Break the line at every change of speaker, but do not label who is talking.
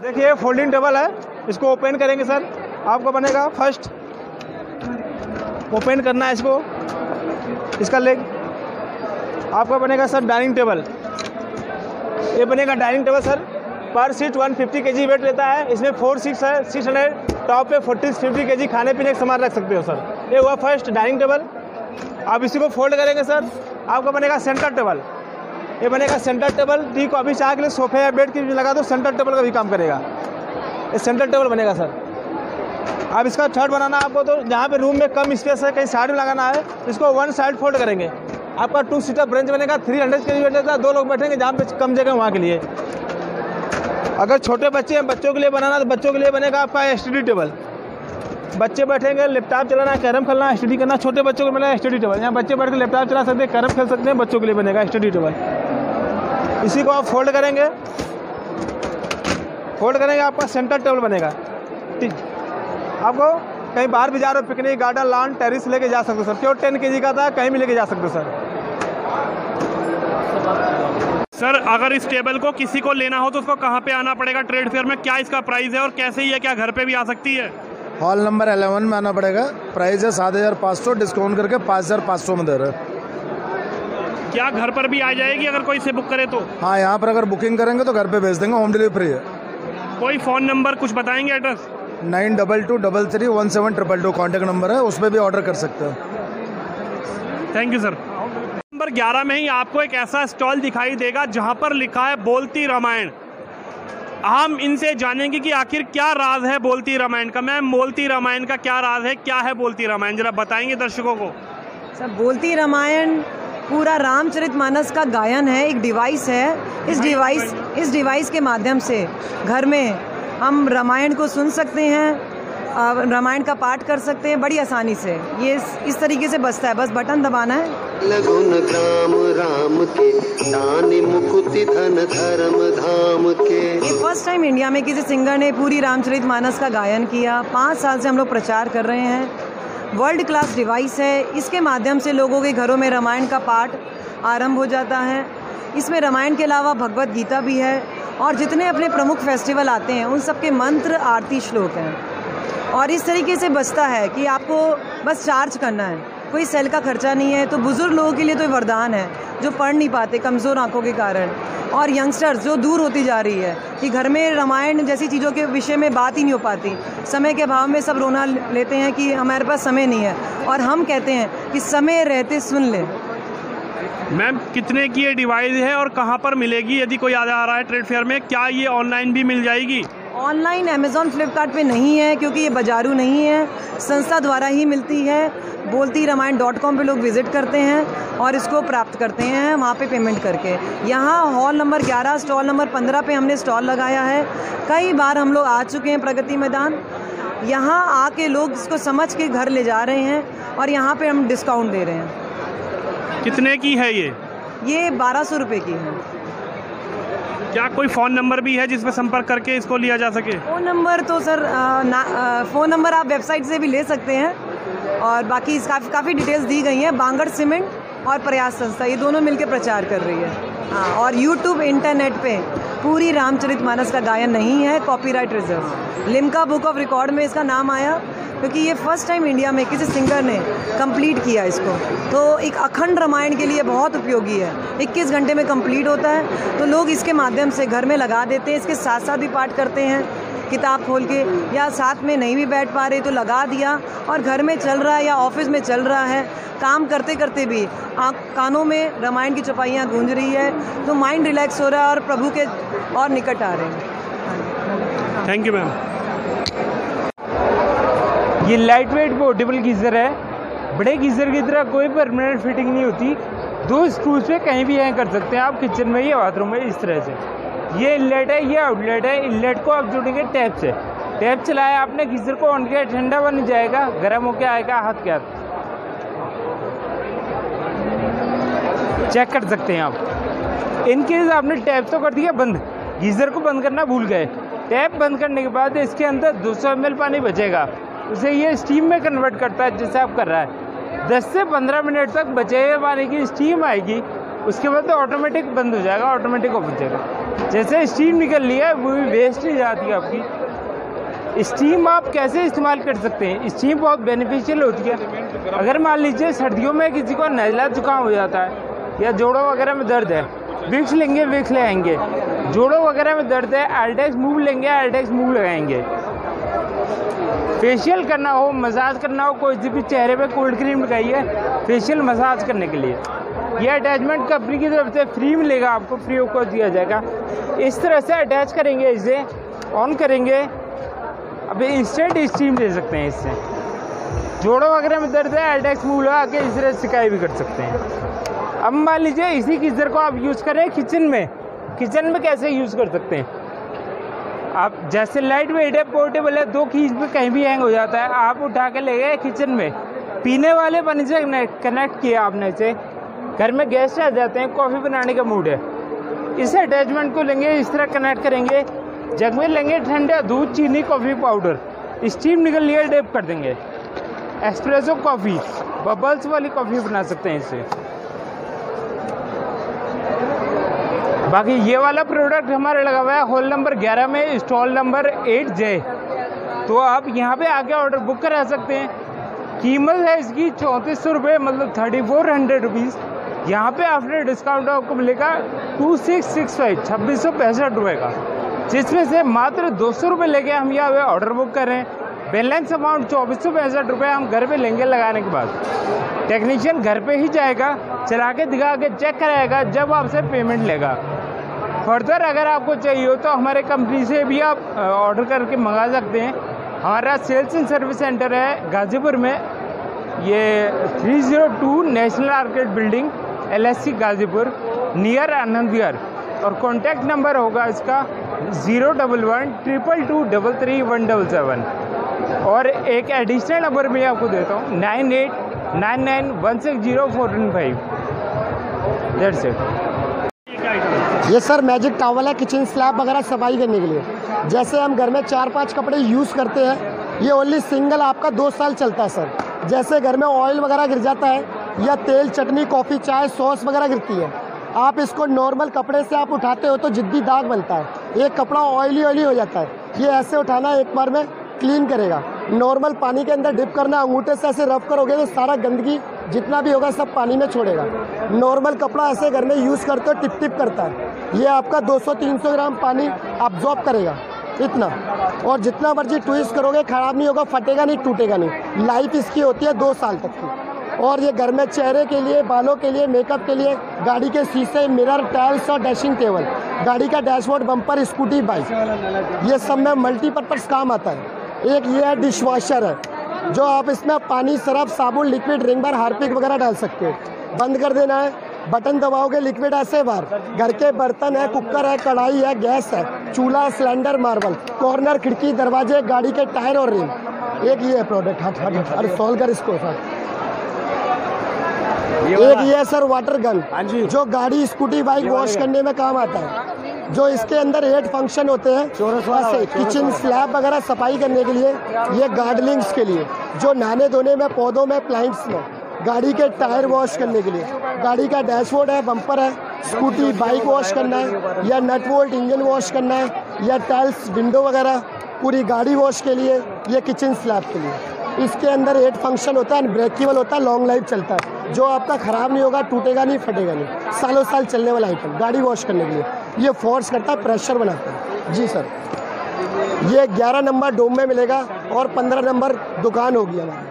देखिए folding table है। इसको ओपन करेंगे सर आपको बनेगा फ़र्स्ट ओपन करना है इसको। इसका लेग आपका बनेगा सर डाइनिंग टेबल ये बनेगा dining table sir per seat 150 fifty के वेट लेता है। इसमें फोर सीट्स है। सिक्स हंड्रेड टॉप पे 40 50 के खाने पीने का सामान रख सकते हो सर ये हुआ फ़र्स्ट डाइनिंग टेबल आप इसी को फोल्ड करेंगे सर आपका बनेगा सेंटर टेबल ये बनेगा सेंटर टेबल ठीक अभी चाह के लिए सोफे या बेड की लगा दो सेंटर टेबल का भी काम करेगा। ये सेंटर टेबल बनेगा सर अब इसका थर्ड बनाना आपको तो जहाँ पे रूम में कम स्पेस है, कहीं साइड में लगाना है, इसको वन साइड फोल्ड करेंगे। आपका टू सीटर ब्रेंच बनेगा थ्री हंड्रेड के लिए दो लोग बैठेंगे जहाँ पे कम जगह वहाँ के लिए। अगर छोटे बच्चे हैं, बच्चों के लिए बनाना तो बच्चों के लिए बनेगा आपका एस टेबल बच्चे बैठेंगे लैपटॉप चलाना, कैरम खेलना स्टडी करना, छोटे बच्चों को मिलेगा स्टडी टेबल यहाँ बच्चे बैठ के लैपटॉप चला सकते हैं, कैरम खेल सकते हैं, बच्चों के लिए बनेगा स्टडी टेबल इसी को आप फोल्ड करेंगे। फोल्ड करेंगे आपका सेंटर टेबल बनेगा। ठीक। आपको कहीं बाहर भी जा रहे हो पिकनिक गार्डन लॉन टेरिस लेके जा सकते हो सर। क्यों टेन के का था कहीं भी लेके जा सकते हो सर।
सर अगर इस टेबल को किसी को लेना हो तो उसको कहाँ पे आना पड़ेगा? ट्रेड फेयर में क्या इसका प्राइस है और कैसे ही है? क्या घर पे भी आ सकती है?
हॉल नंबर अलेवन में आना पड़ेगा। प्राइस है सात हज़ार पाँच सौ डिस्काउंट करके पाँच हज़ार पाँच सौ में दे रहे
क्या घर पर भी आ जाएगी अगर कोई से बुक करे तो?
हाँ यहाँ पर अगर बुकिंग करेंगे तो घर पे भेज देंगे होम डिलीवरी फ्री है।
कोई फ़ोन नंबर कुछ बताएँगे address
nine double two double three one seven triple two contact number है उस पर भी ऑर्डर कर सकते हो।
थैंक यू सर नंबर 11 में ही आपको एक ऐसा स्टॉल दिखाई देगा जहाँ पर लिखा है बोलती रामायण। हम इनसे जानेंगे कि आखिर क्या राज है बोलती रामायण का। मैम बोलती रामायण का क्या राज है? क्या है बोलती रामायण? जरा बताएँगे दर्शकों को।
सर बोलती रामायण पूरा रामचरित मानस का गायन है एक डिवाइस है। इस डिवाइस इस डिवाइस के माध्यम से घर में हम रामायण को सुन सकते हैं रामायण का पाठ कर सकते हैं बड़ी आसानी से। ये इस, इस तरीके से बजता है। बस बटन दबाना है।
लगुन ग्राम राम के दानी मुकुति धन धर्म धाम के।
ये फ़र्स्ट टाइम इंडिया में किसी सिंगर ने पूरी रामचरित मानस का गायन किया। पाँच साल से हम लोग प्रचार कर रहे हैं। वर्ल्ड क्लास डिवाइस है। इसके माध्यम से लोगों के घरों में रामायण का पाठ आरंभ हो जाता है। इसमें रामायण के अलावा भगवत गीता भी है और जितने अपने प्रमुख फेस्टिवल आते हैं, उन सबके मंत्र आरती श्लोक हैं। और इस तरीके से बचता है कि आपको बस चार्ज करना है। कोई सेल का खर्चा नहीं है तो बुज़ुर्ग लोगों के लिए तो वरदान है, जो पढ़ नहीं पाते, कमज़ोर आँखों के कारण। और यंगस्टर्स जो दूर होती जा रही है कि घर में रामायण जैसी चीज़ों के विषय में बात ही नहीं हो पाती। समय के अभाव में सब रोना लेते हैं कि हमारे पास समय नहीं है। और हम कहते हैं कि समय रहते सुन ले।
मैम, कितने की ये डिवाइस है और कहाँ पर मिलेगी? यदि कोई याद आ रहा है ट्रेड फेयर में, क्या ये ऑनलाइन भी मिल जाएगी?
ऑनलाइन अमेज़ॉन फ्लिपकार्ट पे नहीं है क्योंकि ये बाजारू नहीं है। संस्था द्वारा ही मिलती है। बोलती रामायण डॉट कॉम पर लोग विज़िट करते हैं और इसको प्राप्त करते हैं वहाँ पे पेमेंट करके। यहाँ हॉल नंबर 11 स्टॉल नंबर 15 पे हमने स्टॉल लगाया है। कई बार हम लोग आ चुके हैं प्रगति मैदान। यहाँ आके लोग इसको समझ के घर ले जा रहे हैं और यहाँ पे हम डिस्काउंट दे रहे हैं।
कितने की है ये?
ये बारह सौ रुपये की है।
क्या कोई फ़ोन नंबर भी है जिसमें संपर्क करके इसको लिया जा सके?
फ़ोन नंबर तो सर फ़ोन नंबर आप वेबसाइट से भी ले सकते हैं और बाकी काफ़ी काफ़ी डिटेल्स दी गई हैं। बांगड़ सीमेंट और प्रयास संस्था, ये दोनों मिलकर प्रचार कर रही है। हाँ और यूट्यूब इंटरनेट पे पूरी रामचरित मानस का गायन नहीं है copyright reserve Limca book of record में इसका नाम आया। क्योंकि ये फ़र्स्ट टाइम इंडिया में किसी सिंगर ने कंप्लीट किया इसको। तो एक अखंड रामायण के लिए बहुत उपयोगी है। 21 घंटे में कंप्लीट होता है। तो लोग इसके माध्यम से घर में लगा देते हैं, इसके साथ साथ भी पाठ करते हैं, किताब खोल के, या साथ में नहीं भी बैठ पा रहे तो लगा दिया, और घर में चल रहा है या ऑफ़िस में चल रहा है, काम करते करते भी आँख, कानों में रामायण की चपाइयाँ गूंज रही है। तो माइंड रिलैक्स हो रहा है और प्रभु के और निकट आ रहे हैं।
थैंक यू मैम
ये लाइट वेट पोर्टेबल गीज़र है। बड़े गीज़र की तरह कोई परमानेंट फिटिंग नहीं होती। दो स्क्रूज पे कहीं भी हैंग कर सकते हैं आप किचन में या बाथरूम में, इस तरह से। ये इनलेट है, ये आउटलेट है। इनलेट को आप जोड़ेंगे टैप से। टैप चलाया आपने गीजर को ऑन किया, ठंडा बन जाएगा, गर्म होकर आएगा हाथ के हाथ। चेक कर सकते हैं आप। इनकेस आपने टैप तो कर दिया, बंद। गीज़र को बंद करना भूल गए। टैप बंद करने के बाद इसके अंदर 200 सौ पानी बचेगा। उसे ये स्टीम में कन्वर्ट करता है, जैसे आप कर रहा है। 10 से 15 मिनट तक बचे हुए पानी की स्टीम आएगी, उसके बाद तो ऑटोमेटिक बंद हो जाएगा ऑटोमेटिक ऑफ़ हो जाएगा। जैसे स्टीम निकल लिया है, वो भी वेस्ट नहीं जाती है आपकी। स्टीम आप कैसे इस्तेमाल कर सकते हैं? स्टीम बहुत बेनिफिशियल होती है। अगर मान लीजिए सर्दियों में किसी को नज़ला जुकाम हो जाता है, या जोड़ों वगैरह में दर्द है, विक्स लेंगे, विक्स ले आएँगे। जोड़ों वगैरह में दर्द है एल्टेक्स मूव लेंगे एल्डेक्स मूव लगाएँगे। फेशियल करना हो, मसाज करना हो, कोई भी चेहरे पे कोल्ड क्रीम लगाइए फेशियल मसाज करने के लिए। ये अटैचमेंट कंपनी की तरफ़ से फ्री मिलेगा, आपको फ्री ऑफ़ कॉस्ट दिया जाएगा। इस तरह से अटैच करेंगे, इसे ऑन करेंगे। अभी इंस्टेंट स्टीम ले सकते हैं इससे। जोड़ों वगैरह में दर्द है एल्डेक्स मूव लगा के इस तरह सिकाई भी कर सकते हैं। अब मान लीजिए, इसी गीज़र को आप यूज़ करें किचन में। किचन में कैसे यूज़ कर सकते हैं? आप जैसे लाइट वेट है पोर्टेबल है, दो खींच में कहीं भी हैंग हो जाता है, आप उठा के ले गए किचन में। पीने वाले पानी से कनेक्ट किया आपने इसे। घर में गेस्ट आ जाते हैं कॉफ़ी बनाने का मूड है। इस अटैचमेंट को लेंगे, इस तरह कनेक्ट करेंगे। जग में लेंगे ठंडा दूध, चीनी कॉफ़ी पाउडर स्टीम निकल लिया डेप कर देंगे। एस्प्रेसो कॉफ़ी बबल्स वाली कॉफ़ी बना सकते हैं इससे बाकी ये वाला प्रोडक्ट हमारे लगा हुआ है हॉल नंबर 11 में स्टॉल नंबर 8 जे तो आप यहाँ पे आके ऑर्डर बुक करा सकते हैं। कीमत है इसकी चौंतीस सौ रुपये मतलब थर्टी फोर हंड्रेड रुपीज़ यहाँ पर आफ्टर डिस्काउंट आपको मिलेगा टू सिक्स सिक्स फाइव छब्बीस सौ पैंसठ रुपये का। जिसमें से मात्र दो सौ रुपये लेके हम यहाँ पे ऑर्डर बुक करें बैलेंस अमाउंट चौबीस सौ पैंसठ रुपये हम घर पे लेंगे लगाने के बाद। टेक्नीशियन घर पे ही जाएगा, चला के दिखा के चेक कराएगा, जब आपसे पेमेंट लेगा। फर्दर अगर आपको चाहिए हो तो हमारे कंपनी से भी आप ऑर्डर करके मंगा सकते हैं। हमारा सेल्स एंड सर्विस सेंटर है गाज़ीपुर में। ये 302 national arcade building LSC Ghazipur near Anand Vihar और कॉन्टैक्ट नंबर होगा इसका zero double one triple two double three one double seven और एक एडिशनल नंबर मैं आपको देता हूँ nine eight nine nine one six zero four one five that's it
ये सर मैजिक टावल है किचन स्लैब वगैरह सफ़ाई करने के लिए। जैसे हम घर में चार पाँच कपड़े यूज़ करते हैं, ये ओनली सिंगल आपका दो साल चलता है, सर। जैसे घर में ऑयल वगैरह गिर जाता है, या तेल, चटनी कॉफ़ी चाय सॉस वगैरह गिरती है। आप इसको नॉर्मल कपड़े से आप उठाते हो तो जिद्दी दाग बनता है। एक कपड़ा ऑयली ऑयली हो जाता है। ये ऐसे उठाना एक बार में क्लीन करेगा। नॉर्मल पानी के अंदर डिप करना, अंगूठे से ऐसे रफ करोगे तो सारा गंदगी जितना भी होगा सब पानी में छोड़ेगा। नॉर्मल कपड़ा ऐसे घर में यूज़ करते हो टिप टिप करता है। ये आपका 200-300 ग्राम पानी अब्जॉर्ब करेगा। इतना। और जितना मर्ज़ी ट्विस्ट करोगे, ख़राब नहीं होगा, फटेगा नहीं, टूटेगा नहीं। लाइफ इसकी होती है दो साल तक की। और ये घर में चेहरे के लिए, बालों के लिए मेकअप के लिए, गाड़ी के शीशे मिरर टाइल्स और डैशिंग टेबल गाड़ी का डैशबोर्ड बम्पर स्कूटी बाइक ये सब में मल्टीपर्पज़ काम आता है। एक ये है डिश वॉशर है। जो आप इसमें पानी सरफ साबुन लिक्विड रिंग बार हार्पिक वगैरह डाल सकते हो। बंद कर देना है। बटन दबाओगे लिक्विड ऐसे बार। घर के बर्तन है कुकर है कढ़ाई है गैस है चूल्हा सिलेंडर मार्बल कॉर्नर खिड़की दरवाजे गाड़ी के टायर और रिंग एक ये है प्रोडक्ट हट हट हट। अरे सॉल्व कर इसको सर। एक ये है सर वाटर गन जो। गाड़ी स्कूटी बाइक वॉश करने में काम आता है। जो इसके अंदर एट फ़ंक्शन होते हैं ऐसे किचन स्लैब वगैरह सफ़ाई करने के लिए ये गार्डलिंग्स के लिए जो नहाने धोने में पौधों में प्लांट्स में गाड़ी के टायर वॉश करने के लिए। गाड़ी का डैशबोर्ड है बम्पर है स्कूटी बाइक वॉश करना है या नट वोल्ट इंजन वॉश करना है या टाइल्स विंडो वगैरह पूरी गाड़ी वॉश के लिए या किचन स्लैब के लिए। इसके अंदर एट फ़ंक्शन होता है ब्रेकेबल होता है लॉन्ग लाइफ चलता है। जो आपका ख़राब नहीं होगा टूटेगा नहीं फटेगा नहीं। सालों साल चलने वाला आइटम गाड़ी वॉश करने के लिए। ये फोर्स करता है प्रेशर बनाता है। जी सर ये 11 नंबर डोम में मिलेगा और 15 नंबर दुकान होगी हमारी।